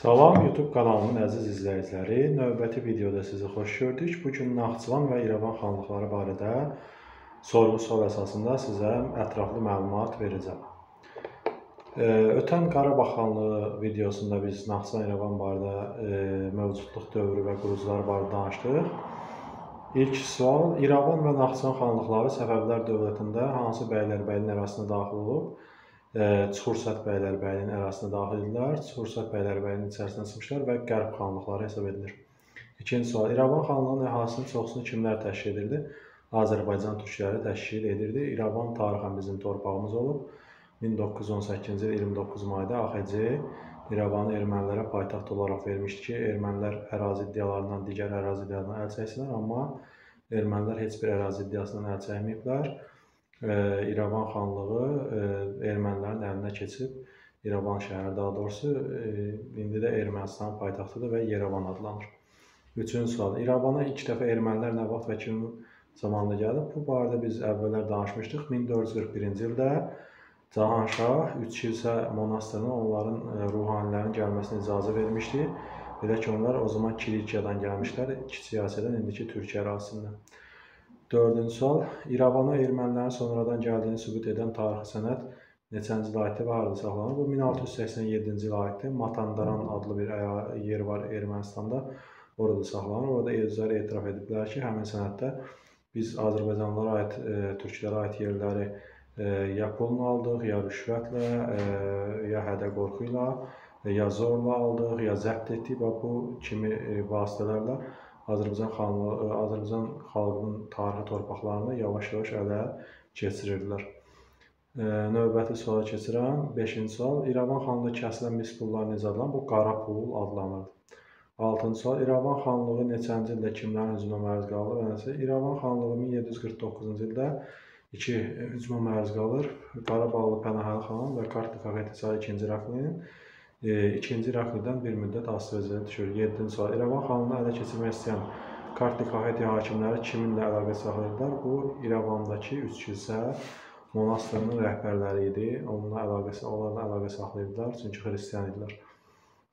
Salam YouTube kanalımın əziz izləyiciləri. Növbəti videoda sizi xoş gördük. Bu gün Naxçıvan və İrəvan xanlıqları barədə sorğu-sual əsasında sizə ətraflı məlumat verəcəm. Ötən Qarabağ xanlığı videosunda biz Naxçıvan-İrəvan barədə e, mövcudluq dövrü və qurucular barədə danışdıq. İlk sual: İrəvan və Naxçıvan xanlıqları Səfəvilər dövlətində hansı bəylərbəyinin ərazisinə daxil olub? Çuxursat Bəylərbəyinin ərazisinə daxil idilər. Çuxursat Bəylərbəyinin içərisinə çıxmışlar və Qərb xanlıqları hesab edilir. İkinci sual: İrəvan xanlığının əhalisinin çoxusunu kimlər təşkil edirdi? Azərbaycan türkləri təşkil edirdi. İrəvan tarixən bizim torpağımız olub. 1918-ci il 29 mayda AXC İrəvanı ermənilərə paytaxt olaraq vermişdi ki, ermənilər ərazi iddialarından digər ərazi iddialarından əl çəksinlər, amma ermənilər heç bir ərazi iddiasından əl çəkməyiblər. İrəvan xanlığı ermənilərin əlinə keçib, İrəvan şəhəri daha doğrusu indi də Ermənistanın paytaxtıdır və Yerevan adlanır. Üçüncü sual: İrəvana ilk dəfə ermənilər nə vaxt və kimin zamanında gəlib? Bu barədə biz əvvəllər danışmışdıq. 1441-ci ildə Cahanşah üç kilsə monastırına onların ruhanilərinin gəlməsinə icazə vermişdi. Belə ki, onlar o zaman Kilikiyadan gəlmişlər, Kiçik Asiyadan, indiki Türkiyə ərazisindən. Dördüncü sual: İrəvana ermənilərin sonradan gəldiyini sübut edən tarixi sənəd neçənci ildə aiddir və harada saxlanılır? Bu 1687-ci ilə aiddir. Matandaran adlı bir yer var Ermənistanda. Orada saxlanılır. Orada özləri etiraf ediblər ki, həmin sənəddə biz Azərbaycanlılara aid, türklərə aid yerləri ya pulla aldıq, ya rüşvətlə, ya hədə-qorxu ilə, ya zorla aldıq, ya zəbt etdik və bu kimi vasitələrlə Azərbaycan xanlığı, Azərbaycan xalqının tarixi torpaqlarını yavaş-yavaş ələ keçirirdilər. Növbəti suala keçirəm. 5-ci sual: İrəvan xanlığı kəsilən mis pullar necə adlanır? Bu qara pul adlanırdı. 6-cı sual: İrəvan xanlığı neçənci ildə kimlərin hücumuna məruz qaldı və nəticə? İrəvan xanlığı 1749-cu ildə iki hücuma məruz qalır. Qarabağlı Pənahəli xan və Kartli Fəqəti II Rəflinin ikinci Rəflidən bir müddət asılılığa düşür. 7-ci sual: İrəvan xanlığını ələ keçirmək istəyən Kartli Kaxeti hakimləri kiminlə əlaqə saxlayırdılar? Bu İrəvandakı üç kilsə monastırının rəhbərləri idi. Onunla əlaqə onlarla əlaqə saxlayırdılar, çünki xristian idilər.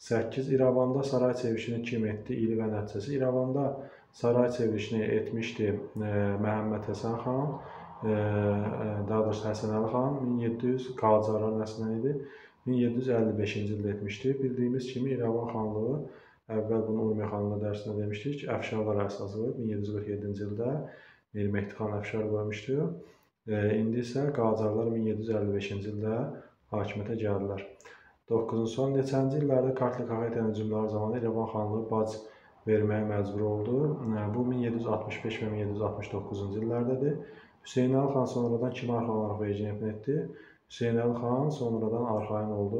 8. İrəvanda saray çevrilişini kim etdi? İli və nəticəsi. İrəvanda saray çevrilişini etmişdi Məhəmməd Həsən xan, daha doğrusu Həsənəli xan 1700 Qacarlar nəslindən idi. 1755-ci ildə etmişdi. Bildiyimiz kimi İrəvan xanlığı əvvəl bunu Urmiya xanlığı dərsində demişdik, Əfşarlar əsası 1747-ci ildə Mir Mehdi xan Əfşar qoymuşdu. İndi isə Qacarlar 1755-ci ildə hakimiyyətə gəldilər. 9-cu sual: Neçənci illərdə Kartli Kaxetiyanın hücumları zamanı İrəvan xanlığı bac verməyə məcbur oldu? Bu 1765 və 1769-cu illərdədir. Hüseynəli xan sonradan kimə arxalanaraq vergi etdi? Hüseynəli xan sonradan arxayın oldu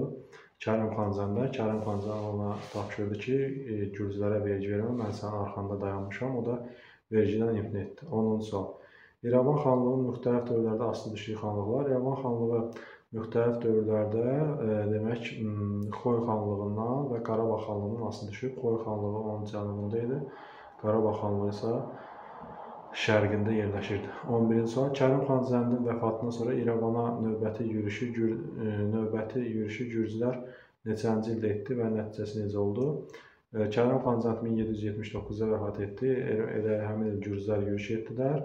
Kərim Xanzanda. Kərim Xanzan ona tapşırdı ki, gürcülərə vergi vermə, mən sənin arxanda dayanmışam. O da vergidən imtina etdi. 10-cu sual: İrəvan xanlığının müxtəlif dövrlərdə asılı düşdüyü xanlıqlar. İrəvan xanlığı müxtəlif dövrlərdə demək Xoy xanlığından və Qarabağ xanlığından asılı düşüb. Xoy xanlığı onun cənubunda idi. Qarabağ xanlığı isə şərqində yerləşirdi. 11-ci sual: Kərim xan Zəndin vəfatından sonra İrəvana növbəti yürüşü növbəti yürüşü gürcülər neçənci ildə etdi və nəticəsi necə oldu? Kərim xan Zənd 1779-da vəfat etdi. Elə həmin il gürcülər yürüş etdilər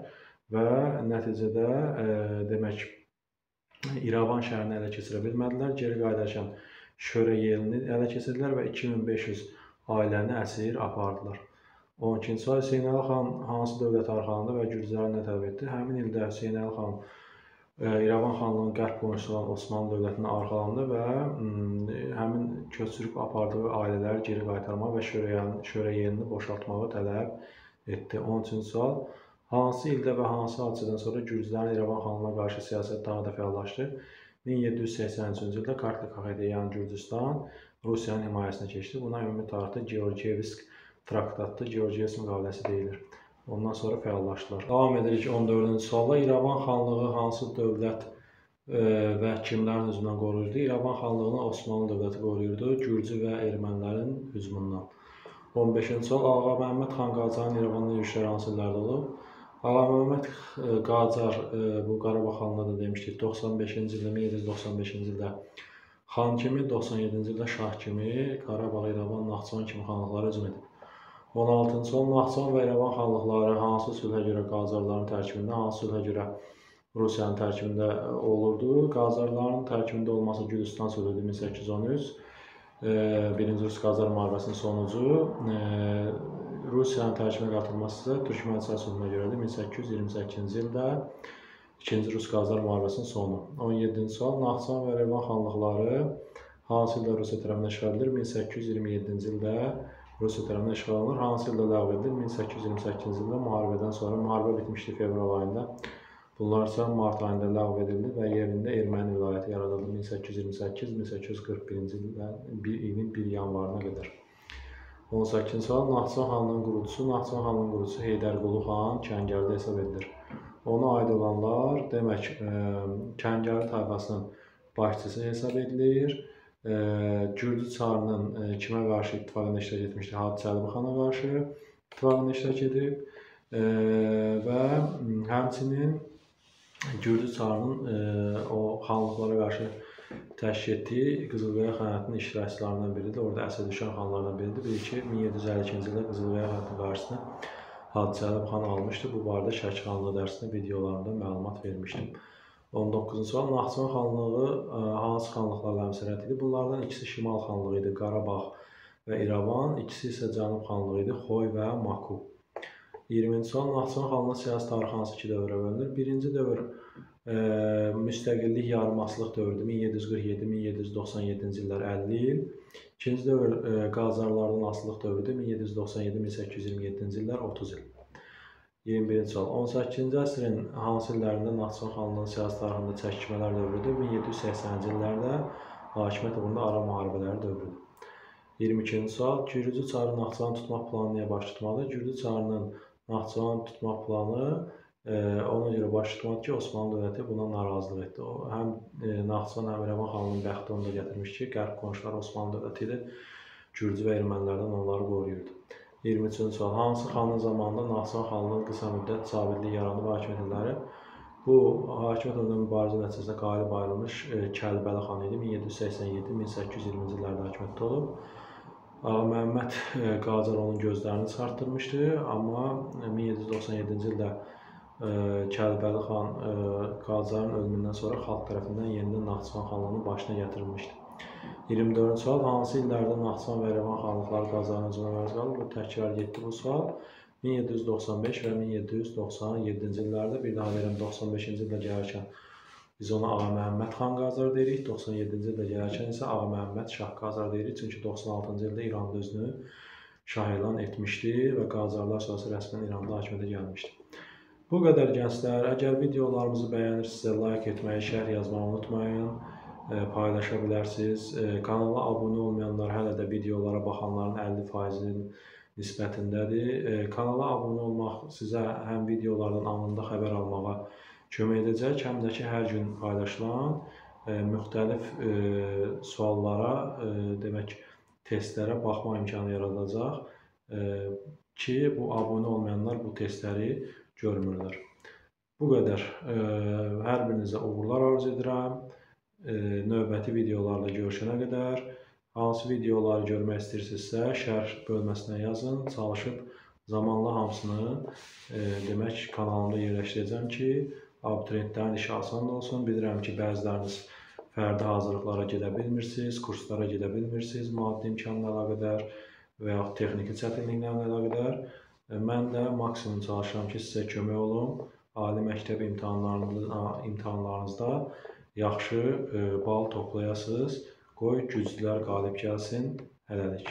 və nəticədə demək İrəvan şəhərini ələ keçirə bilmədilər. Geri qayıdarkən Şöra yerini ələ keçirdilər və 2500 ailəni əsir apardılar. 12-ci sual: Hüseynəli xan hansı dövlətə arxalandı və gürcülərə nə tələb etdi? Həmin ildə Hüseynəli xan İrəvan xanlığının qərb qonşusu olan Osmanlı dövlətinə arxalandı və həmin köçürüb apardığı ailələri geri qaytarmağı və Şöra yerini boşaltmağı tələb etdi. 13-cü sual: Hansı ildə və hansı hadisədən sonra gürcülərin İrəvan xanlığına qarşı siyasət daha da fəallaşdı? 1783-cü ildə Kartli Kaxeti, yəni Gürcüstan Rusiyanın himayəsinə keçdi. Buna ümumi tarixdə Georgiyevsk traktatda Georgiyes müqaviləsi deyilir. Ondan sonra fəallaşdılar. Davam edirik 14-cü sualla. İrəvan xanlığı hansı dövlət və kimlərin hücumundan qoruyurdu? İrəvan xanlığını Osmanlı dövləti qoruyurdu, Gürcü və ermənilərin hücumundan. 15-ci sual. Ağa Məhəmməd xan Qacarın İrəvandan yürüşləri hansı illərdə olub? Ağa Məhəmməd Qacar bu Qarabağ xanlığı da demişdik 95-ci ildə 1795-ci ildə Xan kimi 97-ci ildə Şah kimi Qarabağ, İrəvan, Naxçıvan kimi xanlıqlara hücum edib. 16-cı son Naxçıvan və İrəvan xanlıqları hansı sülhə görə Qacarların tərkibində, hansı sülhə görə Rusiyanın tərkibində olurdu? Qacarların tərkibində olması Gülüstan sülhüdür 1813. Birinci Rus-Qacar müharibəsinin sonucu. Rusiyanın tərkibinə qatılması isə Türkmənistan sülhünə görədir 1828-ci ildə. İkinci Rus-Qacar müharibəsinin sonu. 17-ci sual Naxçıvan və İrəvan xanlıqları hansı ildə Rusiya tərəfindən işğal edilir? 1827-ci ildə Rusiya tərəfindən işğal olunur. Hansı ildə ləğv edilir? 1828-ci ildə müharibədən sonra müharibə bitmişdi fevral ayında. Bunlar isə mart ayında ləğv edildi və yerində erməni vilayəti yaradıldı 1828-1841-ci ilin 1 yanvarına qədər. 18-ci sual Naxçıvan xanlığının qurucusu Naxçıvan xanlığının qurucusu Heydərqulu xan Kəngərdə hesab edilir. Ona aid olanlar demək Kəngəri tayfasının başçısı hesab edilir. Gürcü çarının kimə qarşı ittifaqında iştirak etmişdi? Hacı Çələbi xana qarşı ittifaqında iştirak edib və həmçinin Gürcü çarının o xanlıqlara qarşı təşkil etdiyi Qızılqaya xəyanətinin iştirakçılarından biridir. Orada əsir düşən xanlardan biridir. Bilir ki, 1752-ci ildə Qızılqaya xəyanətinin qarşısını Hacı Çələb xan almışdı. Bu barədə Şəki xanlığı dərsində videolarında məlumat vermişdim. 19-cu sual Naxçıvan xanlığı hansı xanlıqlarla həmsərhəd idi? Bunlardan ikisi Şimal xanlığı idi, Qarabağ və İrəvan, ikisi isə Cənub xanlığı idi, Xoy və Maku. 20-ci sual Naxçıvan xanlığı siyasi tarixi hansı iki dövrə bölünür? Birinci dövr e, müstəqillik yarımasılıq dövrüdür. 1747-1797-ci illər 50 il. İkinci dövr e, Qacarlardan asılılıq dövrüdür. 1797-1827-ci illər 30 il. 21-ci sual. 18-ci əsrin hansı illərində Naxçıvan xanlığının siyasi tarixində çəkişmələr dövrüdür? 1780-ci illərdə hakimiyyət uğrunda ara müharibələri dövrüdür. 22-ci sual. Gürcü çarı Naxçıvan tutmaq planı niyə baş tutmalı? Gürcü çarının Naxçıvan tutmaq planı e, ona görə baş tutmadı ki, Osmanlı dövləti buna narazılıq etdi. O, həm e, Naxçıvan, həm İrəvan xanlığının bəxti onu da gətirmiş ki, qərb qonşuları Osmanlı dövləti ilə Gürcü və ermənilərdən onları qoruyurdu. 23-cü sual. Hansı xanlıq zamanında Naxçıvan xanlığının qısa müddət sabitliyi yaranıb hakimiyyət illəri? Bu hakimiyyət uğrunda mübarizə nəticəsində qalib ayrılmış e, Kəlbəli xan idi. 1787-1820-ci illərdə hakimiyyətdə olub. Məhəmməd e, Qacar onun gözlərini çıxartdırmışdı, amma 1797-ci ildə e, Kəlbəli xan Qacarın ölümündən sonra xalq tərəfindən yenidən Naxçıvan xanlığının başına gətirilmişdi. 24-cü sual hansı illərdə Naxçıvan və İrəvan xanlıqları Qazaxın hücumuna məruz qalıb? Təkrar getdi bu sual. 1795 və 1797-ci illərdə bir daha verirəm 95-ci ildə gələrkən biz ona Ağa Məhəmməd xan Qacar deyirik. 97-ci ildə gələrkən isə Ağa Məhəmməd Şah Qacar deyirik. Çünki 96-cı ildə İran özünü şah elan etmişdi və Qacarlar sonrası rəsmən İranda hakimiyyətə gəlmişdi. Bu qədər gənclər, əgər videolarımızı bəyənirsinizsə, like etməyi, şərh yazmağı unutmayın paylaşa bilərsiniz. Kanala abunə olmayanlar hələ də videolara baxanların 50%-nin nisbətindədir. Kanala abunə olmaq sizə həm videolardan anında xəbər almağa kömək edəcək, həm də ki, hər gün paylaşılan müxtəlif suallara, demək, testlərə baxma imkanı yaradacaq ki, bu abunə olmayanlar bu testləri görmürlər. Bu qədər. Hər birinizə uğurlar arzu edirəm növbəti videolarla görüşənə qədər hansı videoları görmək istəyirsinizsə, şərh bölməsinə yazın. Çalışıb zamanla hamısını e, demək kanalımda yerləşdirəcəm ki, abituriyentlərin işi asan olsun. Bilirəm ki, bəziləriniz fərdi hazırlıqlara gedə bilmirsiniz, kurslara gedə bilmirsiniz, maddi imkanla əlaqədar və yaxud texniki çətinliklərlə əlaqədar. Mən də maksimum çalışıram ki, sizə kömək olum. Ali məktəb imtahanlarınızda yaxşı e, bal toplayasınız. Qoy güclülər qalib gəlsin. Hələlik.